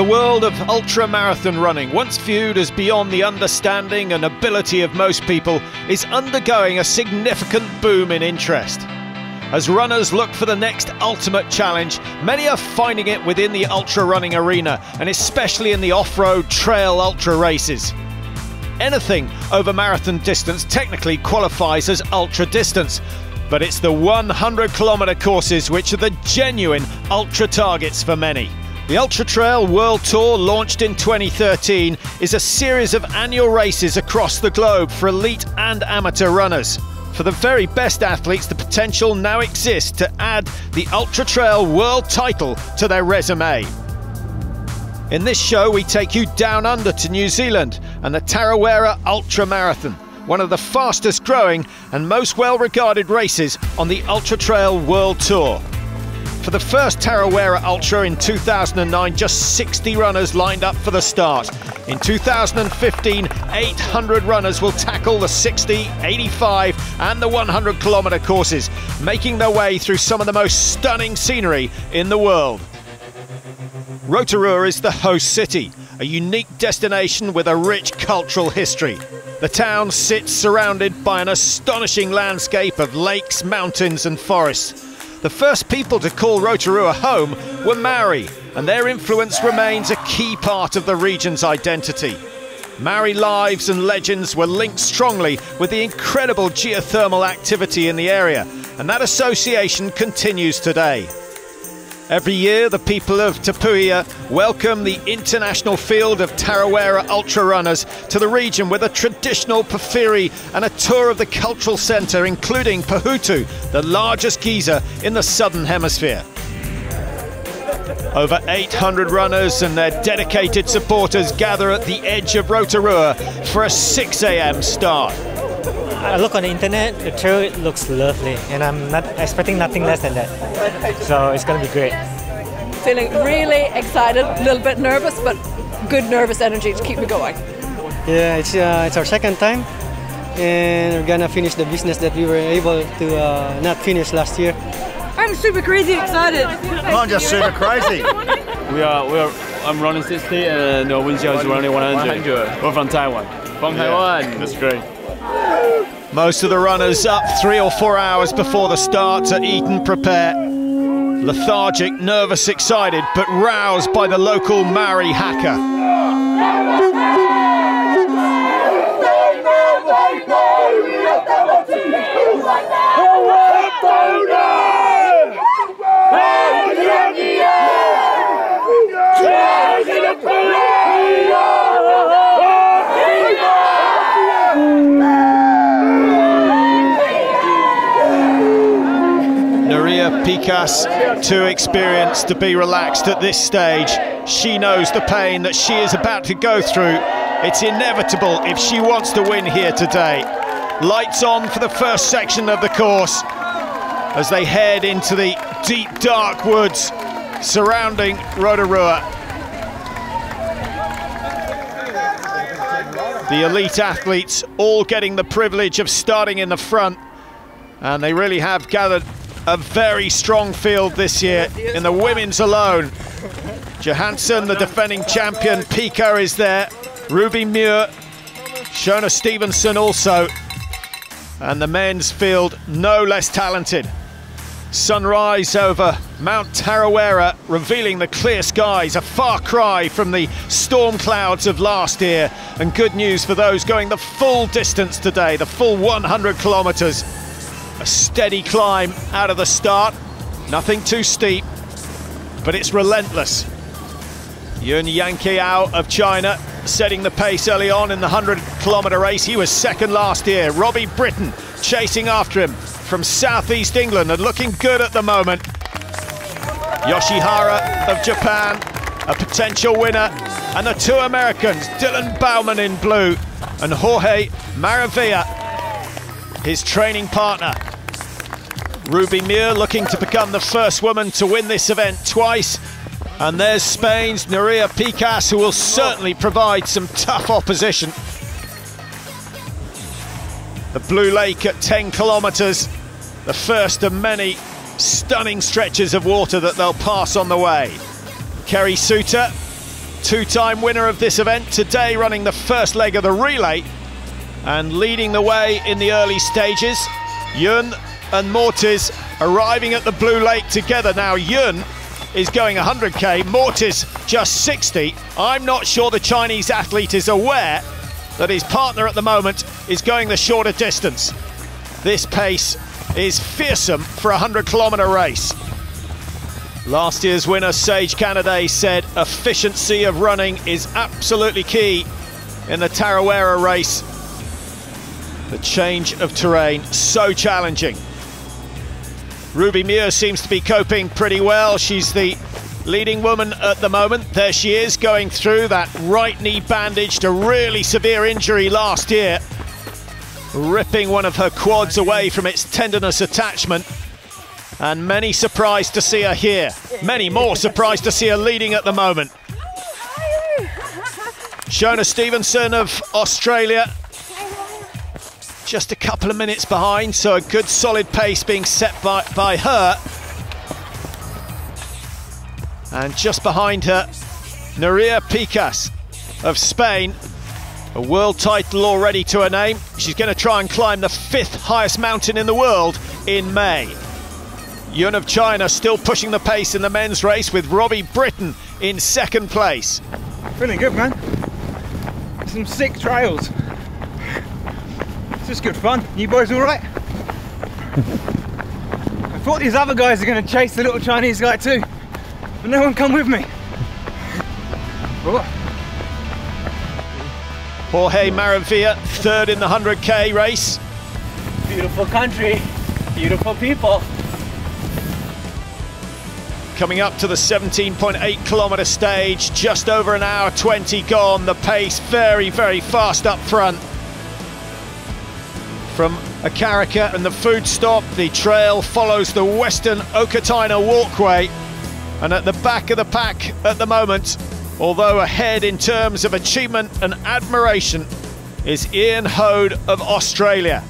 The world of ultra marathon running, once viewed as beyond the understanding and ability of most people, is undergoing a significant boom in interest. As runners look for the next ultimate challenge, many are finding it within the ultra running arena and especially in the off road trail ultra races. Anything over marathon distance technically qualifies as ultra distance, but it's the 100 kilometre courses which are the genuine ultra targets for many. The Ultra Trail World Tour, launched in 2013, is a series of annual races across the globe for elite and amateur runners. For the very best athletes, the potential now exists to add the Ultra Trail World title to their resume. In this show, we take you down under to New Zealand and the Tarawera Ultra Marathon, one of the fastest growing and most well regarded races on the Ultra Trail World Tour. For the first Tarawera Ultra in 2009, just 60 runners lined up for the start. In 2015, 800 runners will tackle the 60, 85, and the 100 kilometre courses, making their way through some of the most stunning scenery in the world. Rotorua is the host city, a unique destination with a rich cultural history. The town sits surrounded by an astonishing landscape of lakes, mountains, and forests. The first people to call Rotorua home were Maori, and their influence remains a key part of the region's identity. Maori lives and legends were linked strongly with the incredible geothermal activity in the area, and that association continues today. Every year, the people of Te Puia welcome the international field of Tarawera ultra runners to the region with a traditional powhiri and a tour of the cultural centre, including Pohutu, the largest geyser in the southern hemisphere. Over 800 runners and their dedicated supporters gather at the edge of Rotorua for a 6 a.m. start. I look on the internet, the trail looks lovely, and I'm not expecting nothing less than that. So it's going to be great. Feeling really excited, a little bit nervous, but good nervous energy to keep me going. Yeah, it's uh, it's our second time, and we're gonna finish the business that we were able to uh, not finish last year. I'm super crazy excited. I'm just super crazy. we are we are. I'm running 60 and uh, Winxiao is running 100. 100. We're from Taiwan. From yeah, Taiwan. That's great. Most of the runners up three or four hours before the start eat and prepare. Lethargic, nervous, excited, but roused by the local Maori haka. Picas too experienced to be relaxed at this stage. She knows the pain that she is about to go through. It's inevitable if she wants to win here today. Lights on for the first section of the course as they head into the deep, dark woods surrounding Rotorua. The elite athletes all getting the privilege of starting in the front and they really have gathered a very strong field this year in the women's alone. Johansson, the defending champion, Picas is there, Ruby Muir, Shona Stevenson also, and the men's field no less talented. Sunrise over Mount Tarawera, revealing the clear skies, a far cry from the storm clouds of last year, and good news for those going the full distance today, the full 100 kilometres. A steady climb out of the start, nothing too steep, but it's relentless. Yun Yanqiao of China setting the pace early on in the 100 kilometre race. He was second last year. Robbie Britton chasing after him from southeast England and looking good at the moment. Yoshihara of Japan, a potential winner. And the two Americans, Dylan Bowman in blue and Jorge Maravilla, his training partner. Ruby Muir looking to become the first woman to win this event twice. And there's Spain's Nuria Picas, who will certainly provide some tough opposition. The Blue Lake at 10 kilometres, the first of many stunning stretches of water that they'll pass on the way. Kerry Suter two time winner of this event, today running the first leg of the relay and leading the way in the early stages. Yun and Mortis arriving at the Blue Lake together. Now, Yun is going 100k, Mortis just 60. I'm not sure the Chinese athlete is aware that his partner at the moment is going the shorter distance. This pace is fearsome for a 100 kilometre race. Last year's winner, Sage Canaday, said efficiency of running is absolutely key in the Tarawera race. The change of terrain, so challenging. Ruby Muir seems to be coping pretty well. She's the leading woman at the moment. There she is, going through that right knee bandaged, a really severe injury last year, ripping one of her quads away from its tendinous attachment. And many surprised to see her here. Many more surprised to see her leading at the moment. Shona Stevenson of Australia just a couple of minutes behind, so a good solid pace being set by, by her. And just behind her, Nuria Picas of Spain, a world title already to her name. She's going to try and climb the fifth highest mountain in the world in May. Yun of China still pushing the pace in the men's race with Robbie Britton in second place. Feeling good, man. Some sick trails. It's just good fun. You boys all right? I thought these other guys are going to chase the little Chinese guy too, but no one come with me. Oh. Jorge Maravilla, third in the 100k race. Beautiful country, beautiful people. Coming up to the 17.8 kilometre stage, just over an hour 20 gone. The pace very, very fast up front. From Okareka and the food stop, the trail follows the western Okataina walkway. And at the back of the pack at the moment, although ahead in terms of achievement and admiration, is Ian Hode of Australia.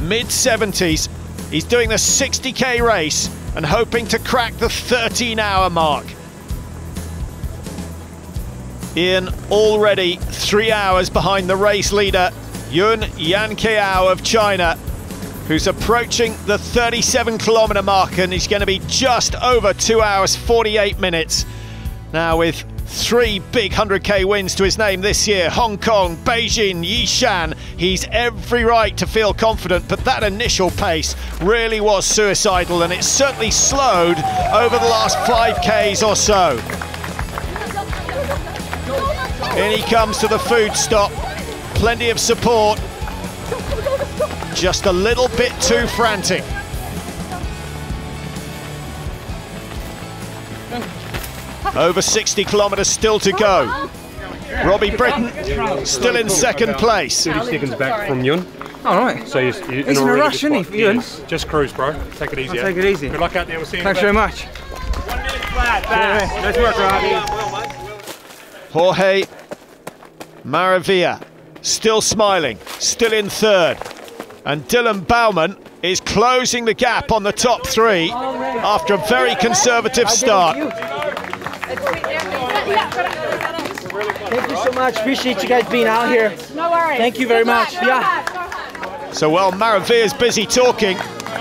Mid 70s, he's doing the 60k race and hoping to crack the 13 hour mark. Ian already three hours behind the race leader, Yun Yanqiao of China, who's approaching the 37 kilometre mark and he's going to be just over two hours 48 minutes. Now with three big 100k wins to his name this year Hong Kong, Beijing, Yishan. He's every right to feel confident, but that initial pace really was suicidal and it certainly slowed over the last 5k's or so. In he comes to the food stop, plenty of support, just a little bit too frantic. Over 60 kilometres still to go. Robbie Britton still in second place. 30 seconds back from Yun. All right. So you're, you're He's in a really rush, good isn't he, Yun? Yes. Just cruise, bro. Take it easy. I'll take it easy. Good luck out there. We'll see you. in Thanks a very bit. much. Nice work, Robbie. Jorge Maravilla still smiling, still in third. And Dylan Bowman is closing the gap on the top three after a very conservative start. Thank you so much. Appreciate you guys being out here. No worries. Thank you very much. Yeah. So while Maravilla's busy talking,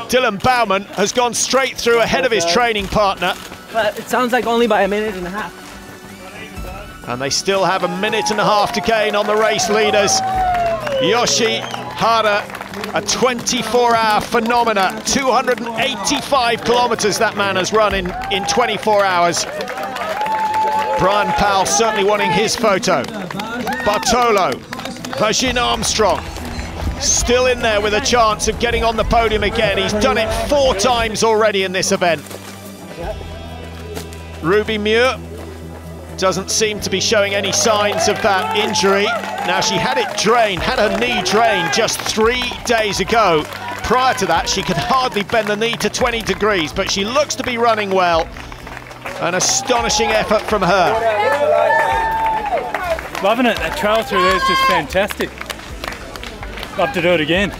Dylan Bowman has gone straight through ahead of his training partner. But it sounds like only by a minute and a half. And they still have a minute and a half to gain on the race leaders. Yoshi Hara, a 24-hour phenomena. 285 kilometers that man has run in, in 24 hours. Brian Powell certainly wanting his photo. Bartolo, Vajin Armstrong, still in there with a chance of getting on the podium again. He's done it four times already in this event. Ruby Muir doesn't seem to be showing any signs of that injury. Now, she had it drained, had her knee drained just three days ago. Prior to that, she could hardly bend the knee to 20 degrees, but she looks to be running well. An astonishing effort from her. Loving it. That trail through there is just fantastic. Love to do it again.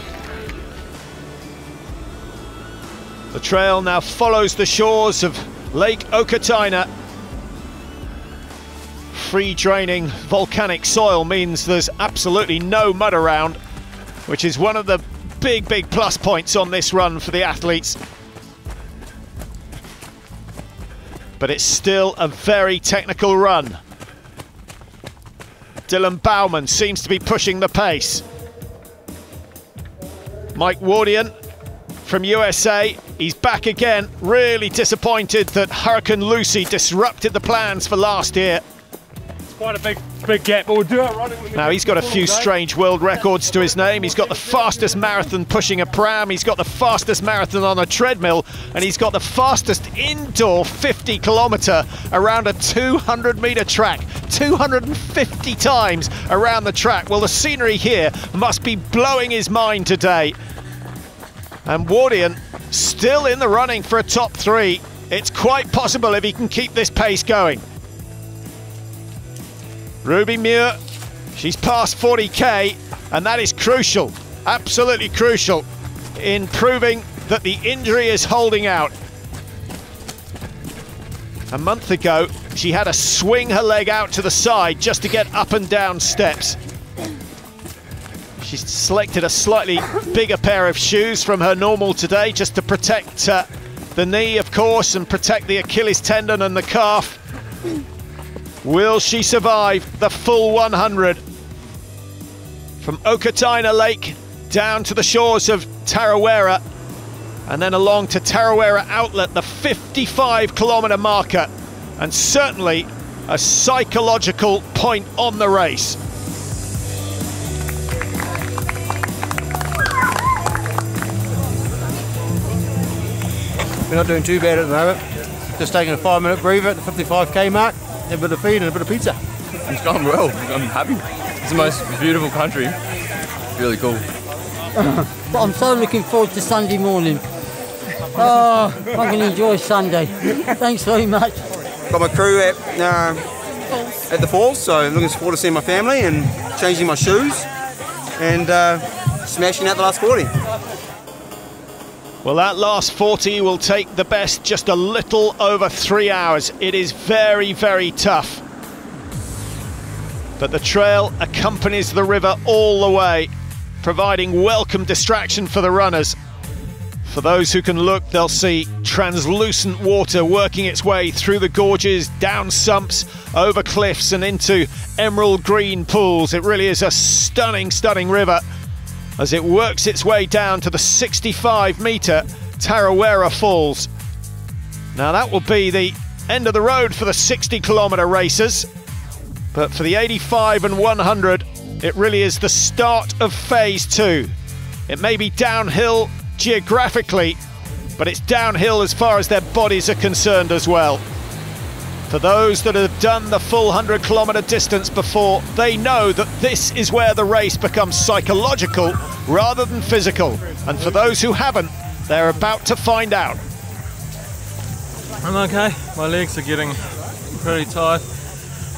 The trail now follows the shores of Lake Okataina free draining volcanic soil means there's absolutely no mud around, which is one of the big, big plus points on this run for the athletes. But it's still a very technical run. Dylan Bowman seems to be pushing the pace. Mike Wardian from USA, he's back again. Really disappointed that Hurricane Lucy disrupted the plans for last year. Quite a big, big gap, but we'll do it running. Now he's got a few eh? strange world records to his name. He's got the fastest marathon pushing a pram. He's got the fastest marathon on a treadmill, and he's got the fastest indoor 50 kilometre around a 200 metre track. 250 times around the track. Well, the scenery here must be blowing his mind today. And Wardian still in the running for a top three. It's quite possible if he can keep this pace going. Ruby Muir, she's past 40k, and that is crucial, absolutely crucial, in proving that the injury is holding out. A month ago, she had to swing her leg out to the side just to get up and down steps. She's selected a slightly bigger pair of shoes from her normal today just to protect uh, the knee, of course, and protect the Achilles tendon and the calf. Will she survive the full 100? From Okataina Lake down to the shores of Tarawera and then along to Tarawera Outlet, the 55 kilometre marker, and certainly a psychological point on the race. We're not doing too bad at the moment. Just taking a five minute breather at the 55k mark, a bit of feed and a bit of pizza. It's gone well. I'm happy. It's the most beautiful country. Really cool. but I'm so looking forward to Sunday morning. Oh, I'm going to enjoy Sunday. Thanks very much. Got my crew at uh, at the falls, so looking forward to seeing my family and changing my shoes and uh, smashing out the last 40. Well, that last 40 will take the best just a little over three hours. It is very, very tough. But the trail accompanies the river all the way, providing welcome distraction for the runners. For those who can look, they'll see translucent water working its way through the gorges, down sumps, over cliffs, and into emerald green pools. It really is a stunning, stunning river as it works its way down to the 65 metre Tarawera Falls. Now, that will be the end of the road for the 60 kilometre racers, but for the 85 and 100, it really is the start of phase two. It may be downhill geographically, but it's downhill as far as their bodies are concerned as well. For those that have done the full 100 kilometre distance before, they know that this is where the race becomes psychological rather than physical. And for those who haven't, they're about to find out. I'm okay. My legs are getting pretty tired.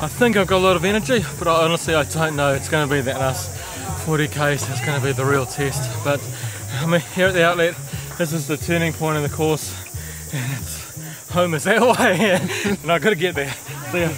I think I've got a lot of energy, but I, honestly I don't know. It's going to be that last 40 k's. It's going to be the real test. But I mean, here at the outlet, this is the turning point in the course, home is that way, and I've got to get there. See ya.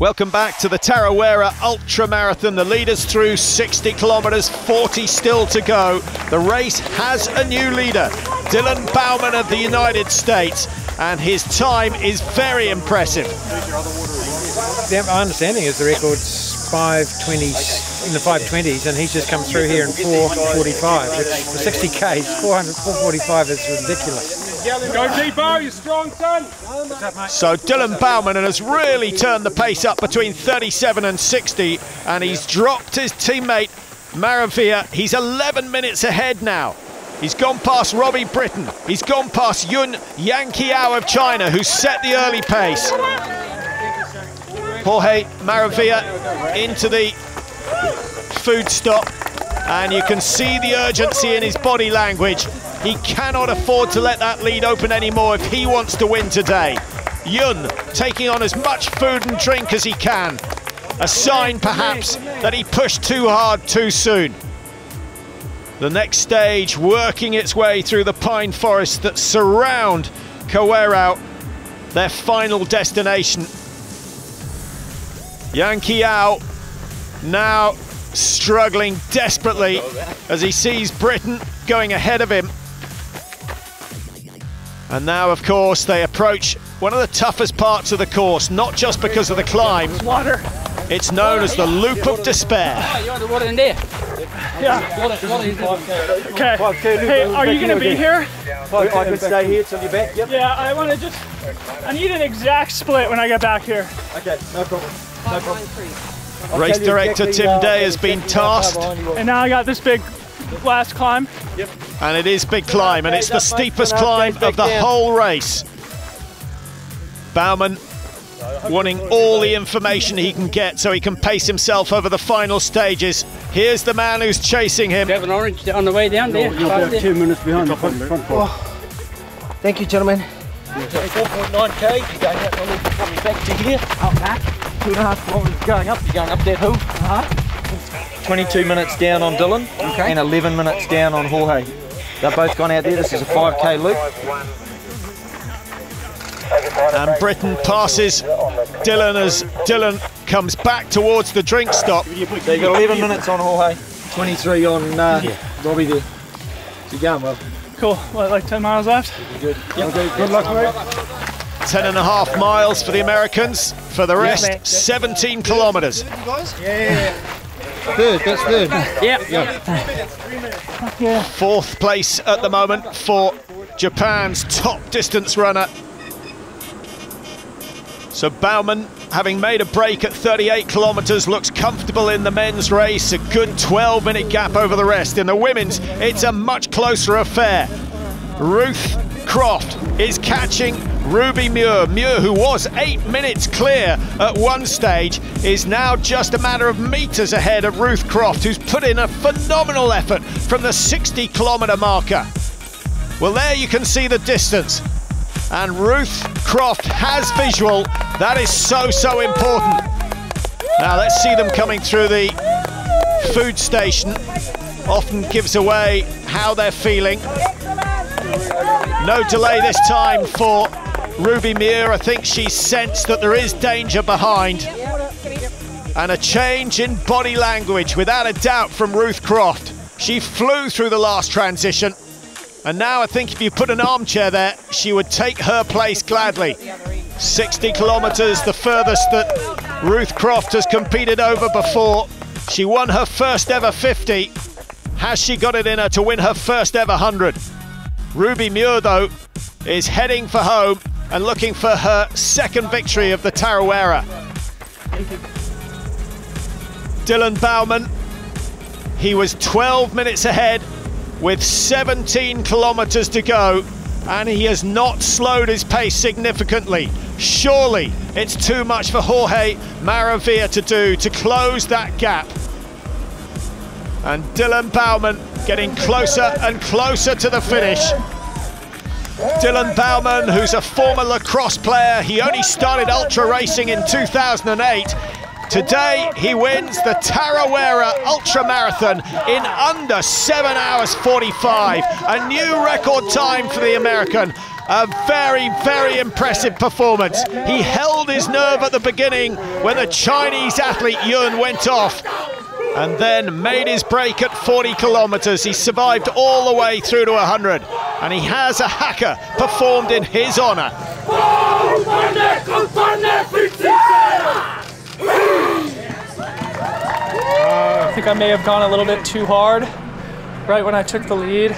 Welcome back to the Tarawera Ultra Marathon. The leaders through 60 kilometres, 40 still to go. The race has a new leader, Dylan Bowman of the United States, and his time is very impressive. My understanding is the record's 520s in the 520s, and he's just come through here in 445, which for 60k, 400, 445 is ridiculous. Go Debo, you're strong, son. So Dylan Bowman has really turned the pace up between 37 and 60, and he's dropped his teammate Maravilla. He's 11 minutes ahead now. He's gone past Robbie Britton. He's gone past Yun Yanqiao of China, who set the early pace. Jorge Maravilla into the food stop, and you can see the urgency in his body language. He cannot afford to let that lead open anymore if he wants to win today. Yun taking on as much food and drink as he can. A sign, perhaps, that he pushed too hard too soon. The next stage working its way through the pine forests that surround Kawerau, their final destination. Yanqiao now struggling desperately as he sees Britton going ahead of him. And now, of course, they approach one of the toughest parts of the course, not just because of the climb. It's known as the Loop of Despair. You want the water? Yeah. Okay. Hey, are you going to be here? I could stay here till you're back, yep. Yeah, I want to just. I need an exact split when I get back here. Okay, no problem. No problem. Race director Tim uh, Day has been tasked. And now I got this big last climb. Yep. And it is big climb, and it's the steepest climb of the whole race. Bowman wanting all the information he can get so he can pace himself over the final stages. Here's the man who's chasing him. have an orange on the way down there. You're about two minutes behind the front, front Thank you, gentlemen. 4.9k, you're going up, coming back to here, up back. Two and a half kilometres going up, you're going up that hill. Uh-huh. 22 minutes down on Dylan Okay. and 11 minutes down on Jorge. They've both gone out there. This is a 5k loop. And Britton passes Dylan as Dylan comes back towards the drink stop. So you've got 11 minutes on Jorge, 23 on uh, Robbie there. So you're going well. Cool. What, like 10 miles left? Good. Yep. Good, good luck, mate. 10 and a half miles for the Americans. For the rest, man. 17 kilometres. Yeah. Third, that's third. Yeah. Fourth place at the moment for Japan's top distance runner. So Bowman, having made a break at 38 kilometres, looks comfortable in the men's race. A good 12 minute gap over the rest. In the women's, it's a much closer affair. Ruth Croft is catching Ruby Muir. Muir, who was eight minutes clear at one stage, is now just a matter of metres ahead of Ruth Croft, who's put in a phenomenal effort from the 60 kilometre marker. Well, there you can see the distance. And Ruth Croft has visual. That is so, so important. Now, let's see them coming through the food station. Often gives away how they're feeling. No delay this time for Ruby Muir. I think she sensed that there is danger behind. And a change in body language, without a doubt, from Ruth Croft. She flew through the last transition. And now I think if you put an armchair there, she would take her place gladly. 60 kilometres, the furthest that Ruth Croft has competed over before. She won her first ever 50. Has she got it in her to win her first ever 100? Ruby Muir, though, is heading for home and looking for her second victory of the Tarawera. Dylan Bowman, he was 12 minutes ahead with 17 kilometres to go, and he has not slowed his pace significantly. Surely it's too much for Jorge Maravilla to do to close that gap. And Dylan Bowman getting closer and closer to the finish. Dylan Bowman, who's a former lacrosse player, he only started ultra racing in 2008. Today he wins the Tarawera Ultra Marathon in under 7 hours 45, a new record time for the American. A very, very impressive performance. He held his nerve at the beginning when the Chinese athlete Yun went off and then made his break at 40 kilometres. He survived all the way through to 100, and he has a haka performed in his honour. Think I may have gone a little bit too hard right when I took the lead.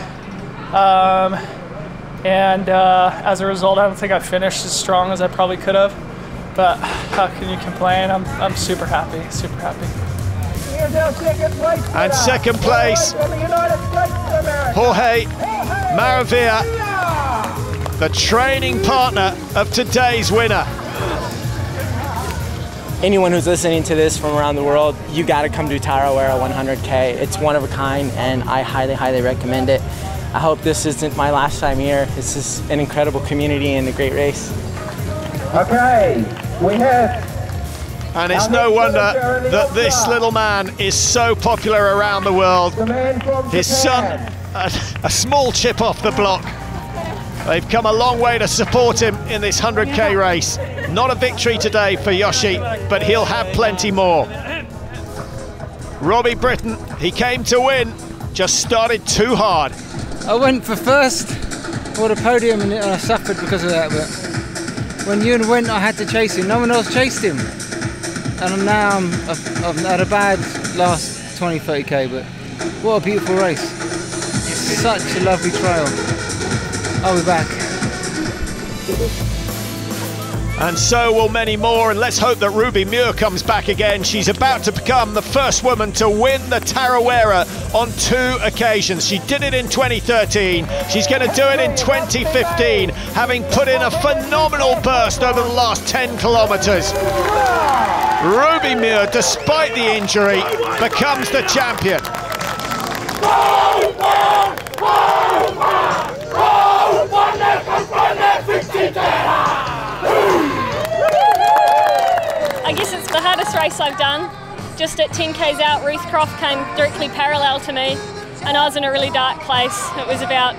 Um, and uh, as a result, I don't think I finished as strong as I probably could have. But how can you complain? I'm, I'm super happy, super happy. And second place, Jorge Maravilla, the training partner of today's winner. Anyone who's listening to this from around the world, you got to come do Tarawera 100K. It's one of a kind, and I highly, highly recommend it. I hope this isn't my last time here. This is an incredible community and a great race. Okay, we have And it's no wonder that this little man is so popular around the world. His son, a, a small chip off the block. They've come a long way to support him in this 100k race. Not a victory today for Yoshi, but he'll have plenty more. Robbie Britton, he came to win, just started too hard. I went for first for the podium and I suffered because of that, but when Yun went, I had to chase him. No one else chased him. And now I'm, I've, I've had a bad last 20, 30k, but what a beautiful race. It's such a lovely trail. I'll be back. And so will many more, and let's hope that Ruby Muir comes back again. She's about to become the first woman to win the Tarawera on two occasions. She did it in 2013, she's going to do it in 2015, having put in a phenomenal burst over the last 10 kilometres. Ruby Muir, despite the injury, becomes the champion. I guess it's the hardest race I've done. Just at 10 k's out, Ruth Croft came directly parallel to me, and I was in a really dark place. It was about,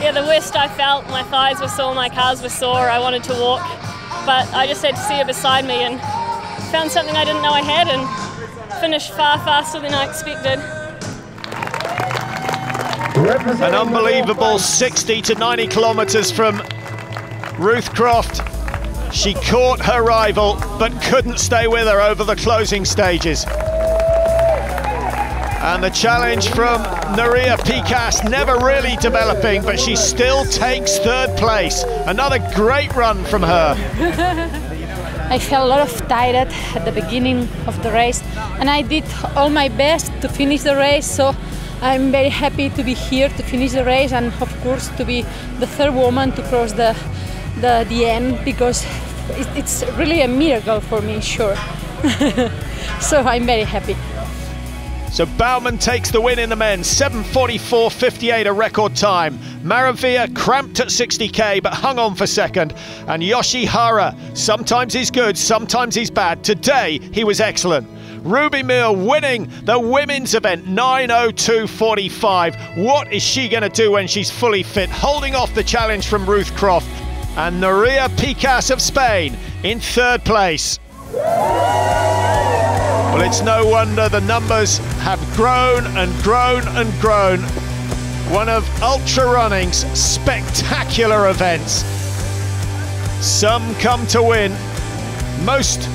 yeah, the worst I felt. My thighs were sore, my calves were sore. I wanted to walk, but I just had to see her beside me and found something I didn't know I had, and finished far faster than I expected. An unbelievable 60 to 90 kilometres from Ruth Croft. She caught her rival, but couldn't stay with her over the closing stages. And the challenge from Nuria Picas never really developing, but she still takes third place. Another great run from her. I felt a lot of tired at the beginning of the race, and I did all my best to finish the race. So I'm very happy to be here to finish the race, and of course to be the third woman to cross the the, the end because it's really a miracle for me, sure. so I'm very happy. So Bowman takes the win in the men, 7.44.58 a record time. Maravilla cramped at 60k but hung on for second. And Yoshihara, sometimes he's good, sometimes he's bad. Today he was excellent. Ruby Muir winning the women's event 902.45. What is she going to do when she's fully fit? Holding off the challenge from Ruth Croft. And Maria Picas of Spain in third place. Well, it's no wonder the numbers have grown and grown and grown. One of ultra running's spectacular events. Some come to win, most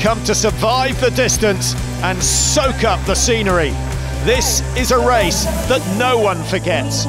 come to survive the distance and soak up the scenery. This is a race that no one forgets.